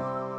Bye.